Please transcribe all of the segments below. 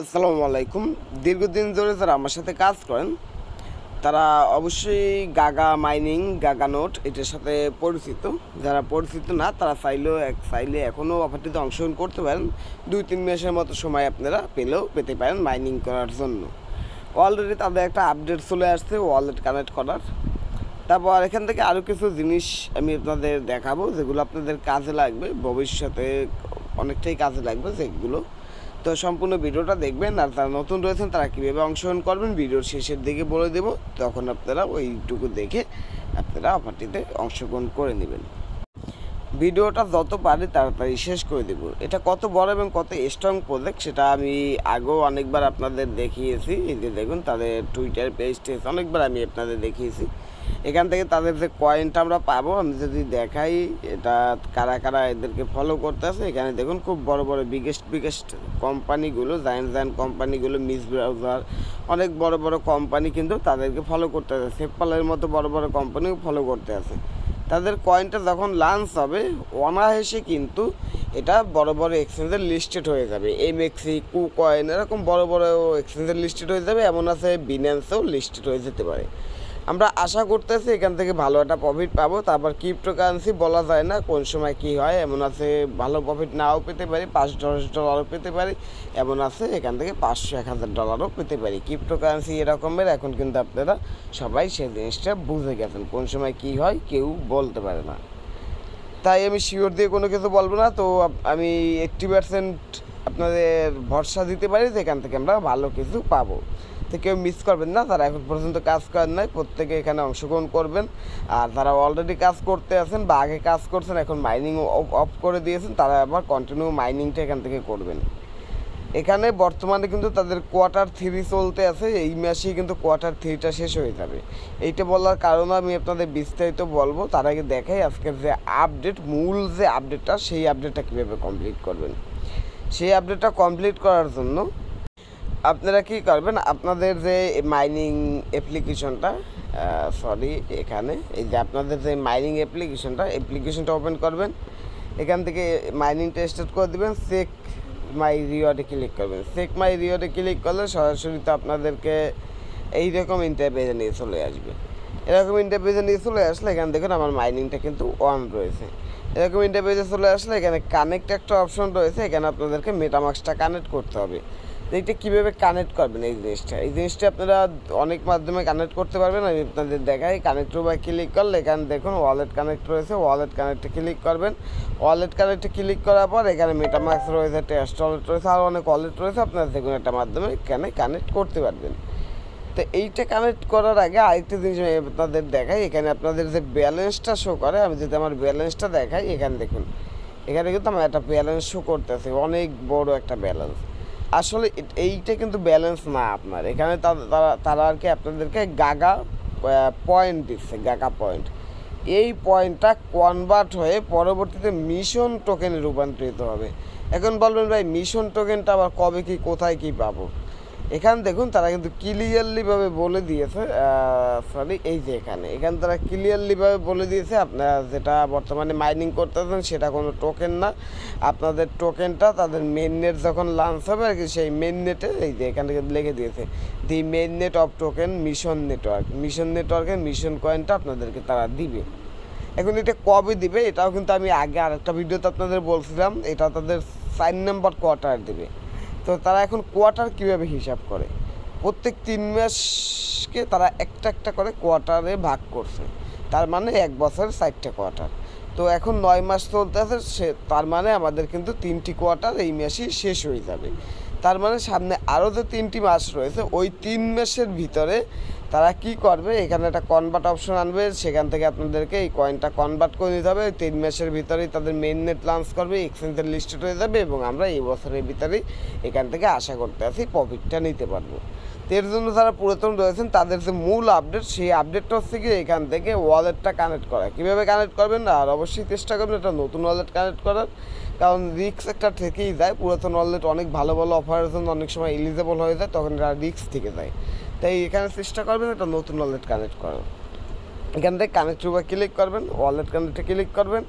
আসসালামু আলাইকুম। দীর্ঘদিন ধরে যারা আমার সাথে কাজ করেন, তারা অবশ্যই গাগা মাইনিং, গাগা নোট, এটার সাথে পরিচিত। যারা পরিচিত না, তারা চাইলেও এক, চাইলে এখনও অফারটিতে অংশগ্রহণ করতে পারেন। দুই, তিন মাসের মতো সময় আপনারা পেলেও পেতে পারেন মাইনিং করার জন্য। অলরেডি তাদের একটা আপডেট চলে আসছে ওয়ালেট কানেক্ট করার। তারপর এখান থেকে আরও কিছু জিনিস আমি আপনাদের দেখাবো, যেগুলো আপনাদের কাজে লাগবে, ভবিষ্যতে অনেকটাই কাজে লাগবে, যেগুলো তো সম্পূর্ণ ভিডিওটা দেখবেন আর তারা নতুন রয়েছেন, তারা কীভাবে অংশগ্রহণ করবেন, ভিডিওর শেষের দিকে বলে দেব, তখন আপনারা ওইটুকু দেখে আপনারা অফারটিতে অংশগ্রহণ করে নেবেন। ভিডিওটা যত পারি তাড়াতাড়ি শেষ করে দেব। এটা কত বড় এবং কত স্ট্রং প্রজেক্ট সেটা আমি আগেও অনেকবার আপনাদের দেখিয়েছি। এই যে দেখুন, তাদের টুইটার পেজ টেজ অনেকবার আমি আপনাদের দেখিয়েছি। এখান থেকে তাদের যে কয়েনটা আমরা পাবো, আমি যদি দেখাই, এটা কারা কারা এদেরকে ফলো করতে আছে, এখানে দেখুন খুব বড় বড় বিগেস্ট বিগেস্ট কোম্পানিগুলো জায়েন্ট জায়েন্ট কোম্পানিগুলো মিস ব্রাউজার অনেক বড় বড় কোম্পানি কিন্তু তাদেরকে ফলো করতে আছে। সেফপালের মতো বড় বড় কোম্পানিও ফলো করতে আছে। তাদের কয়েনটা যখন লাঞ্চ হবে, অনায়াসে কিন্তু এটা বড় বড় এক্সচেঞ্জের লিস্টেড হয়ে যাবে। এমএক্সি কু কয়েন এরকম বড় বড় এক্সচেঞ্জের লিস্টেড হয়ে যাবে, এমন আছে বিনান্সেও লিস্টেড হয়ে যেতে পারে। আমরা আশা করতেছি এখান থেকে ভালো একটা প্রফিট পাবো। তারপর ক্রিপ্টো কারেন্সি বলা যায় না কোন সময় কি হয়, এমন আছে ভালো প্রফিট নাও পেতে পারি, পাঁচ দশ ডলারও পেতে পারি, এমন আছে এখান থেকে পাঁচশো এক হাজার ডলারও পেতে পারি। ক্রিপ্টো কারেন্সি এরকমের, এখন কিন্তু আপনারা সবাই সেই জিনিসটা বুঝে গেছেন, কোন সময় কি হয় কেউ বলতে পারে না। তাই আমি শিওর দিয়ে কোনো কিছু বলব না, তো আমি এইট্টি পার্সেন্ট আপনাদের ভরসা দিতে পারি যে এখান থেকে আমরা ভালো কিছু পাবো। তো কেউ মিস করবেন না, তারা এখন পর্যন্ত কাজ করেন নাই, প্রত্যেকে এখানে অংশগ্রহণ করবেন। আর তারা অলরেডি কাজ করতে আছেন বা আগে কাজ করছেন, এখন মাইনিং অফ করে দিয়েছেন, তারা আবার কন্টিনিউ মাইনিংটা এখান থেকে করবেন। এখানে বর্তমানে কিন্তু তাদের কোয়ার্টার থ্রি চলতে আছে, এই মাসেই কিন্তু কোয়ার্টার থ্রিটা শেষ হয়ে যাবে। এইটা বলার কারণ আমি আপনাদের বিস্তারিত বলব, তার আগে দেখাই আজকের যে আপডেট মূল যে আপডেটটা সেই আপডেটটা কীভাবে কমপ্লিট করবেন। সেই আপডেটটা কমপ্লিট করার জন্য আপনারা কি করবেন, আপনাদের যে মাইনিং অ্যাপ্লিকেশনটা সরি এখানে, এই যে আপনাদের যে মাইনিং অ্যাপ্লিকেশনটা অ্যাপ্লিকেশনটা ওপেন করবেন, এখান থেকে মাইনিংটা স্টার্ট করে দেবেন চেক মাই রিওয়ার্ডে ক্লিক করবেন। চেক মাই রিওয়ার্ডে ক্লিক করলে সরাসরি তো আপনাদেরকে এইরকম ইন্টারভিউতে নিয়ে চলে আসবে। এরকম ইন্টারভিউতে নিয়ে চলে আসলে এখানে দেখুন আমার মাইনিংটা কিন্তু অন রয়েছে। এরকম ইন্টারভিউতে চলে আসলে এখানে কানেক্ট একটা অপশন রয়েছে, এখানে আপনাদেরকে মেটামাক্সটা কানেক্ট করতে হবে। এইটা কীভাবে কানেক্ট করবেন এই জিনিসটা? এই জিনিসটা আপনারা অনেক মাধ্যমে কানেক্ট করতে পারবেন, আমি আপনাদের দেখাই। কানেক্ট বা ক্লিক করলে এখানে দেখুন ওয়ালেট কানেক্ট রয়েছে ওয়ালেট কানেক্টে ক্লিক করবেন। ওয়ালেট কানেক্টে ক্লিক করার পর এখানে মেটামাক্স রয়েছে টেস্ট ওয়ালেট রয়েছে আরও অনেক ওয়ালেট রয়েছে, আপনারা কোনো একটা মাধ্যমে এখানে কানেক্ট করতে পারবেন। তো এইটা কানেক্ট করার আগে আরেকটা জিনিস আমি আপনাদের দেখাই, এখানে আপনাদের যে ব্যালেন্সটা শো করে, আমি যদি আমার ব্যালেন্সটা দেখাই, এখানে দেখুন, এখানে কিন্তু আমার একটা ব্যালেন্স শো করতেছে, অনেক বড় একটা ব্যালেন্স আসলে এইটা কিন্তু ব্যালেন্স না আপনার, এখানে তারা তারা আর কি আপনাদেরকে গাগা পয়েন্ট দিচ্ছে, গাগা পয়েন্ট এই পয়েন্টটা কনভার্ট হয়ে পরবর্তীতে মিশন টোকেনে রূপান্তরিত হবে। এখন বলবেন ভাই মিশন টোকেনটা আবার কবে, কি, কোথায়, কি পাবো? এখানে দেখুন, তারা কিন্তু ক্লিয়ারলিভাবে বলে দিয়েছে সরি এই যে এখানে। এখানে তারা ক্লিয়ারলিভাবে বলে দিয়েছে, আপনারা যেটা বর্তমানে মাইনিং করতেছেন, সেটা কোনো টোকেন না। আপনাদের টোকেনটা তাদের মেন নেট যখন লঞ্চ হবে, আর কি সেই মেন নেটে এই যে এখানে লিখে দিয়েছে the main net of token mission network mission নেটওয়ার্কের মিশন কয়েনটা আপনাদেরকে তারা দিবে। এখন এটা কবে দিবে, এটাও কিন্তু আমি আগে আরেকটা ভিডিওতে আপনাদের বলছিলাম, এটা তাদের চার নম্বর কোয়ার্টার দিবে। তো তারা এখন কোয়ার্টার কীভাবে হিসাব করে? প্রত্যেক তিন মাসকে তারা একটা একটা করে কোয়ার্টারে ভাগ করছে। তার মানে এক বছরের সাইটটা কোয়ার্টার তো এখন নয় মাস চলতে আছে সে তার মানে আমাদের কিন্তু তিনটি কোয়ার্টার এই মাসেই শেষ হয়ে যাবে। তার মানে সামনে আরও যে তিনটি মাস রয়েছে, ওই তিন মাসের ভিতরে তারা কি করবে? এখানে একটা কনভার্ট অপশন আনবে, সেখান থেকে আপনাদেরকে এই কয়েনটা কনভার্ট করে নিতে হবে। তিন মাসের ভিতরেই তাদের মেন নেট লঞ্চ করবে এক্সচেঞ্জের লিস্টেড হয়ে যাবে এবং আমরা এই বছরের ভিতরেই এখান থেকে আশা করতে আছি প্রফিটটা নিতে পারব। এর জন্য যারা পুরাতন রয়েছেন, তাদের যে মূল আপডেট সেই আপডেটটা হচ্ছে কি এখান থেকে ওয়ালেটটা কানেক্ট করা। কীভাবে কানেক্ট করবেন আর অবশ্যই চেষ্টা করবেন একটা নতুন ওয়ালেট কানেক্ট করার। কারণ রিক্স একটা থেকেই যায়। পুরাতন ওয়ালেট অনেক ভালো ভালো অফারের জন্য অনেক সময় এলিজেবল হয়ে যায়, তখন এটা রিক্স থেকে যায়। তাই এখানে চেষ্টা করবেন একটা নতুন ওয়ালেট কানেক্ট করার। এখান থেকে কানেক্ট বা ক্লিক করবেন ওয়ালেট কানেক্টে ক্লিক করবেন।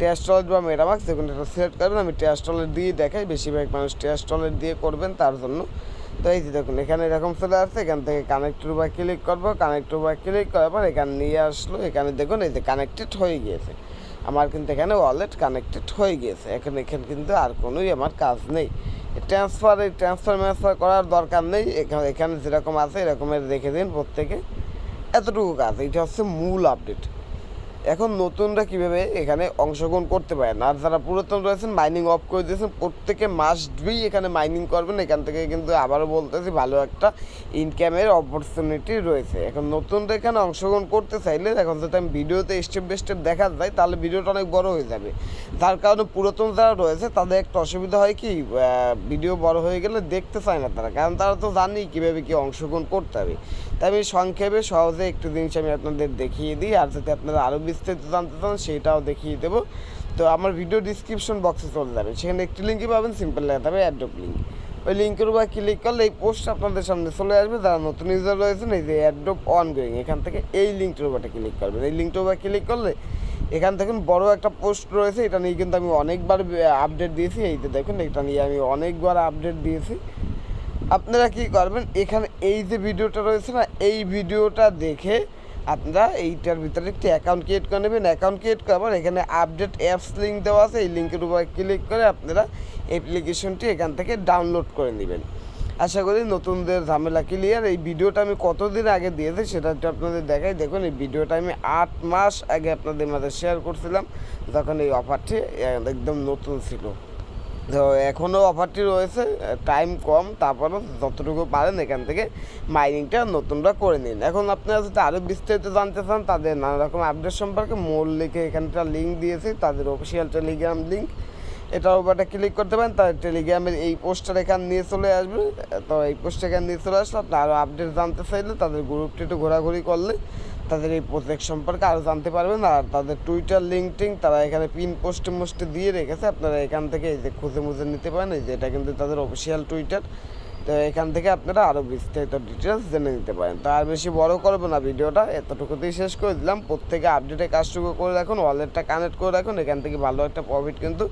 টেস্ট ওয়ালেট বা মেটামাক্স যে কোনো একটা সিলেক্ট করবেন। আমি টেস্ট ওয়ালেট দিয়ে দেখাই, বেশিরভাগ মানুষ টেস্ট ওয়ালেট দিয়ে করবেন, তার জন্য তো এই যে দেখুন, এখানে এরকম চলে আসছে, এখান থেকে কানেক্টর বা ক্লিক করব কানেক্টর বা ক্লিক করার পর এখানে নিয়ে আসলো, এখানে দেখুন এই যে কানেক্টেড হয়ে গিয়েছে। আমার কিন্তু এখানে ওয়ালেট কানেক্টেড হয়ে গিয়েছে, এখন এখানে কিন্তু আর কোনোই আমার কাজ নেই। ট্রান্সফার এই ট্রান্সফার ম্যান্সফার করার দরকার নেই, এখানে এখানে যেরকম আছে এরকমের রেখে দিন প্রত্যেকে। এতটুকু কাজ, এটা হচ্ছে মূল আপডেট এখন নতুনরা কীভাবে এখানে অংশগ্রহণ করতে পারেন আর যারা পুরাতন রয়েছেন মাইনিং অফ করে দিয়েছেন, প্রত্যেকে মাস দুই এখানে মাইনিং করবেন। এখান থেকে কিন্তু আবারও বলতেছি, ভালো একটা ইনকামের অপরচুনিটি রয়েছে। এখন নতুনরা এখানে অংশগ্রহণ করতে চাইলে, এখন যদি আমি ভিডিওতে স্টেপ বাই স্টেপ দেখা যায়, তাহলে ভিডিওটা অনেক বড় হয়ে যাবে। তার কারণে পুরাতন যারা রয়েছে, তাদের একটা অসুবিধা হয় কি ভিডিও বড় হয়ে গেলে দেখতে চায় না তারা। কারণ তারা তো জানি কীভাবে কি অংশগ্রহণ করতে হবে। তাই আমি সংক্ষেপে সহজে একটু জিনিস আমি আপনাদের দেখিয়ে দিই, আর যাতে আপনারা আরও বিস্তারিত জানতে চান সেটাও দেখিয়ে দেবো। তো আমার ভিডিও ডিসক্রিপশন বক্সে চলে যাবে, সেখানে একটি লিঙ্কই পাবেন সিম্পল লেখা হবে অ্যাড্রপ লিঙ্ক ওই লিঙ্কের উপর ক্লিক করলে এই পোস্ট আপনাদের সামনে চলে আসবে, যারা নতুন ইউজার রয়েছেন, এই যে অ্যাড্রপ অন গোয়িং এখান থেকে এই লিঙ্কটার উপরে ক্লিক করবেন। এই লিঙ্কটার উপর ক্লিক করলে এখান থেকে বড় একটা পোস্ট রয়েছে, এটা নিয়ে কিন্তু আমি অনেকবার আপডেট দিয়েছি। এই যে দেখুন, এটা নিয়ে আমি অনেকবার আপডেট দিয়েছি। আপনারা কি করবেন? এখানে এই যে ভিডিওটা রয়েছে না, এই ভিডিওটা দেখে আপনারা এইটার ভিতরে একটি অ্যাকাউন্ট ক্রিয়েট করে নেবেন। অ্যাকাউন্ট ক্রিয়েট করার এখানে আপডেট অ্যাপস লিঙ্ক দেওয়া আছে। এই লিঙ্কের উপর ক্লিক করে আপনারা অ্যাপ্লিকেশনটি এখান থেকে ডাউনলোড করে নেবেন। আশা করি নতুনদের ঝামেলা ক্লিয়ার এই ভিডিওটা আমি কতদিন আগে দিয়েছি সেটা একটু আপনাদের দেখাই। দেখুন, এই ভিডিওটা আমি আট মাস আগে আপনাদের মাঝে শেয়ার করছিলাম। যখন এই অফারটি একদম নতুন ছিল। তো এখনও অফারটি রয়েছে টাইম কম, তারপরও যতটুকু পারেন এখান থেকে মাইনিংটা নতুনরা করে নিন। এখন আপনারা যদি আরও বিস্তারিত জানতে চান, তাদের নানা রকম আপডেট সম্পর্কে মোল লিখে এখানটা লিঙ্ক দিয়েছি, তাদের অফিসিয়াল টেলিগ্রাম লিঙ্ক এটার উপরটা ক্লিক করতে পারেন তার টেলিগ্রামের এই পোস্টার এখানে নিয়ে চলে আসবে। তো এই পোস্ট এখানে নিয়ে চলে আসলে আপনি আরও আপডেট জানতে চাইলে তাদের গ্রুপটি একটু ঘোরাঘুরি করলে তাদের এই প্রজেক্ট সম্পর্কে আরও জানতে পারবেন। আর তাদের টুইটার লিঙ্কটিং তারা এখানে পিন পোস্টে মোস্টে দিয়ে রেখেছে। আপনারা এখান থেকে এই যে খুঁজে মুজে নিতে পারেন। এই যে এটা কিন্তু তাদের অফিসিয়াল টুইটার তো এখান থেকে আপনারা আরও বিস্তারিত ডিটেলস জেনে নিতে পারেন। তো আর বেশি বড় করব না ভিডিওটা। এতটুকুতেই শেষ করে দিলাম। প্রত্যেকে আপডেটে কাজটুকু করে রাখুন ওয়ালেটটা কানেক্ট করে রাখুন। এখান থেকে ভালো একটা প্রফিট কিন্তু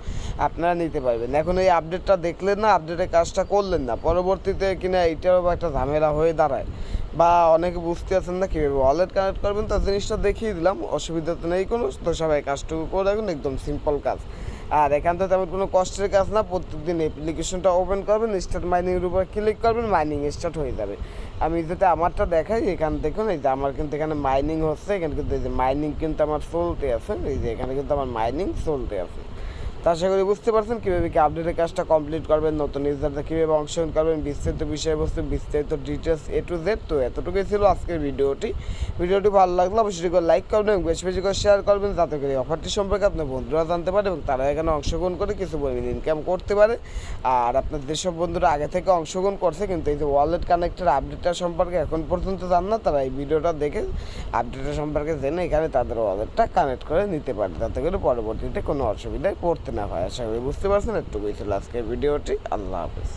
আপনারা নিতে পারবেন। এখন এই আপডেটটা দেখলেন না আপডেটের কাজটা করলেন না। পরবর্তীতে কিনা এইটারও একটা ঝামেলা হয়ে দাঁড়ায়। বা অনেকে বুঝতে আছেন না কীভাবে ওয়ালেট কানেক্ট করবেন, তো জিনিসটা দেখিয়ে দিলাম, অসুবিধা তো নেই কোনো, তো সবাই কাজটুকু করে রাখুন, একদম সিম্পল কাজ। আর এখান থেকে তেমন কোনো কষ্টের কাজ না প্রত্যেকদিন অ্যাপ্লিকেশনটা ওপেন করবেন স্টার্ট মাইনিংয়ের উপর ক্লিক করবেন মাইনিং স্টার্ট হয়ে যাবে। আমি যেটা আমারটা দেখাই, এখান দেখুন, এই যে আমার কিন্তু এখানে মাইনিং হচ্ছে, এখানে কিন্তু এই যে মাইনিং কিন্তু আমার চলতে আছে, এই যে এখানে কিন্তু আমার মাইনিং চলতে আছে। তা আশা করি বুঝতে পারছেন কীভাবে কি আপডেটের কাজটা কমপ্লিট করবেন, নতুন ইউজাররা কীভাবে অংশগ্রহণ করবেন, বিস্তারিত বিষয়বস্তু, বিস্তারিত ডিটেলস এ টু জেড তো এতটুকুই ছিল আজকের ভিডিওটি। ভিডিওটি ভালো লাগল অবশ্যই করে লাইক করবেন এবং বেশি বেশি করে শেয়ার করবেন, যাতে করে অফারটি সম্পর্কে আপনার বন্ধুরা জানতে পারে এবং তারা এখানে অংশগ্রহণ করে কিছু পরিমাণ ইনকাম করতে পারে। আর আপনার যেসব বন্ধুরা আগে থেকে অংশগ্রহণ করছে, কিন্তু এই যে ওয়ালেট কানেক্টের আপডেটটা সম্পর্কে এখন পর্যন্ত জান না, তারা এই ভিডিওটা দেখে আপডেটটা সম্পর্কে জেনে এখানে তাদের ওয়ালেটটা কানেক্ট করে নিতে পারে, যাতে করে পরবর্তীতে কোনো অসুবিধায় পড়তে না হয় আশা করি বুঝতে পারছেন একটু ছিল আজকের ভিডিওটি। আল্লাহ হাফেজ।